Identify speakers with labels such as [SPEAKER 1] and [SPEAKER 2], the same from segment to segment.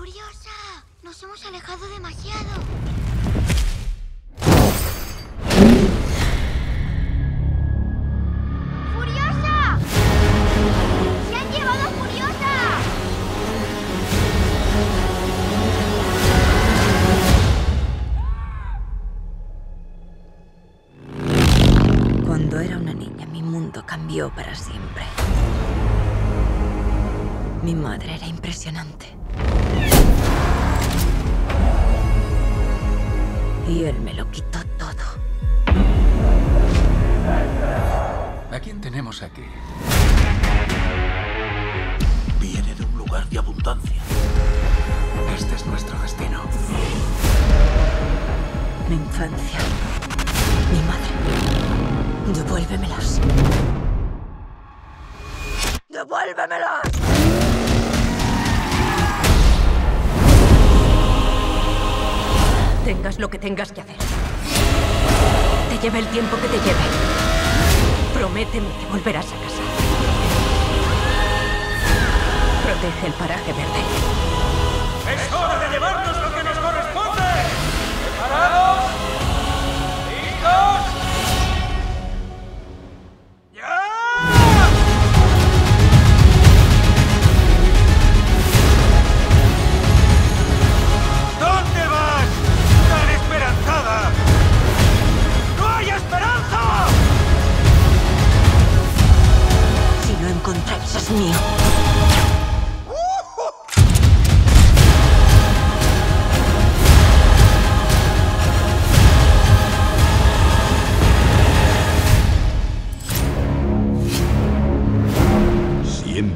[SPEAKER 1] Furiosa, nos hemos alejado demasiado. ¡Furiosa! ¡Se han llevado a Furiosa!
[SPEAKER 2] Cuando era una niña, mi mundo cambió para siempre. Mi madre era impresionante. Y él me lo quitó todo.
[SPEAKER 3] ¿A quién tenemos aquí?
[SPEAKER 4] Viene de un lugar de abundancia.
[SPEAKER 3] Este es nuestro destino.
[SPEAKER 2] Mi infancia. Mi madre. Devuélvemelas. ¡Devuélvemelas! Tengas lo que tengas que hacer. Te lleve el tiempo que te lleve. Prométeme que volverás a casa. Protege el paraje verde.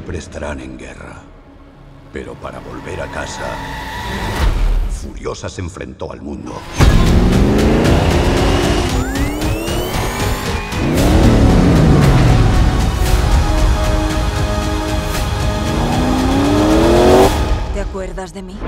[SPEAKER 5] Siempre estarán en guerra. Pero para volver a casa, Furiosa se enfrentó al mundo.
[SPEAKER 2] ¿Te acuerdas de mí?